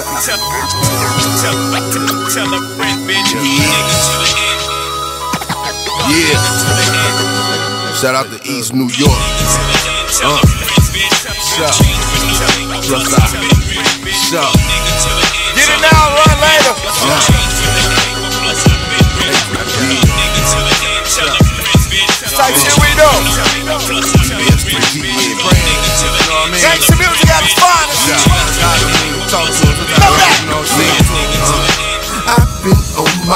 tell, tell, tell a friend, bitch. Nigga to the end. Yeah. Shout out to East New York. Uh. Shout. Plus I. Shout. Get it now, run later. Type shit we do. Gangsta music at its finest.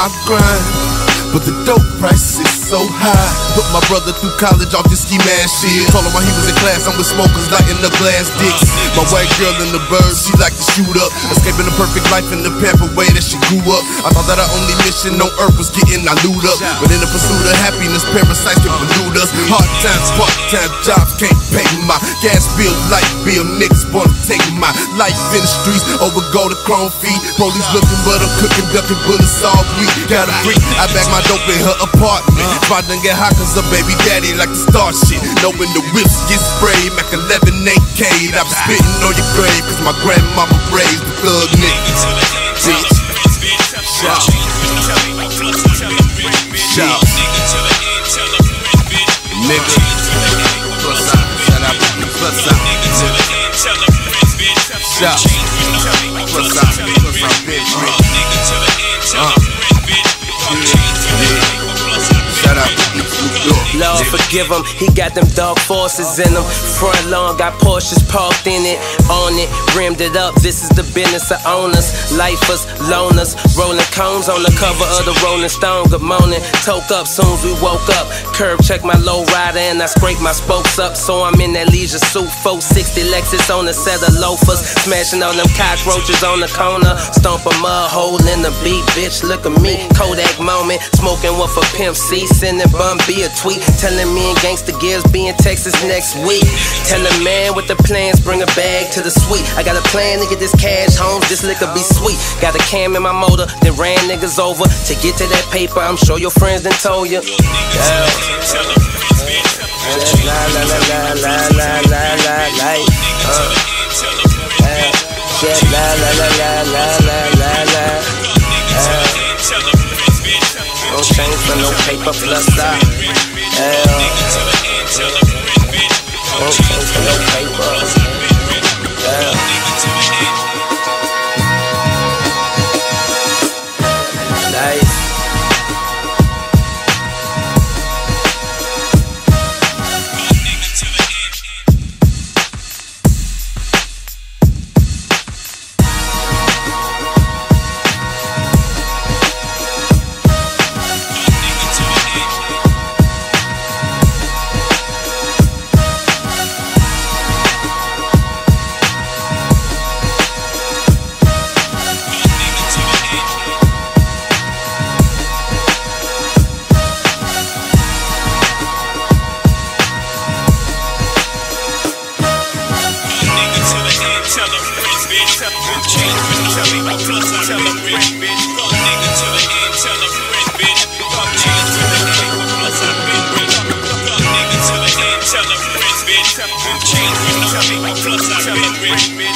My grind. But the dope price is so high. Put my brother through college off this ski man shit. Told him while he was in class, I'm with smokers lighting up glass dicks. My white girl in the birds, she like to shoot up. Escaping the perfect life in the pamper way that she grew up. I thought that our only mission on earth was getting our loot up. But in the pursuit of happiness, parasites can pollute us. Hard times, part time jobs can't pay my gas bill, light bill. Niggas wanna take my life in the streets over gold to chrome feet. Police looking, but I'm cooking, ducking bullets all week. Got a freak, I back my dope in her apartment. To get hot cause her baby daddy like to start shit. Knowing the whips get sprayed, Mac 11 AK. I was spitting on your grave cause my grandmama raised the thug nigga. Bitch. Shout. Shout. Nigga. Plus out. Shout out. Plus out. Shout. Love Lord forgive him, he got them dark forces in him. Front lawn got Porsches parked in it, on it, rimmed it up. This is the business of owners, lifers, loners, rolling cones on the cover of the Rolling Stone. Good morning, toke up soon as we woke up. Curb check my low rider and I scrape my spokes up. So I'm in that leisure suit, 460 Lexus on a set of loafers, smashing on them cockroaches on the corner. Stomp a mud hole in the beat, bitch. Look at me, Kodak moment, smoking one for Pimp C, sending Bun B a tweet, telling me and Gangsta Gibbs be in Texas next week. Tell a man with the plans, bring a bag to the suite. I got a plan to get this cash home, this liquor be sweet. Got a cam in my motor, then ran niggas over to get to that paper. I'm sure your friends done told you. Yeah. La la la la la la la la la. La la la la la la la la. Change for no paper plus. change, bitch. Tell me plus I've them rich, nigga the end, rich, bitch. Plus I been rich. Nigga the end, rich, bitch. Change, me plus I been rich, bitch.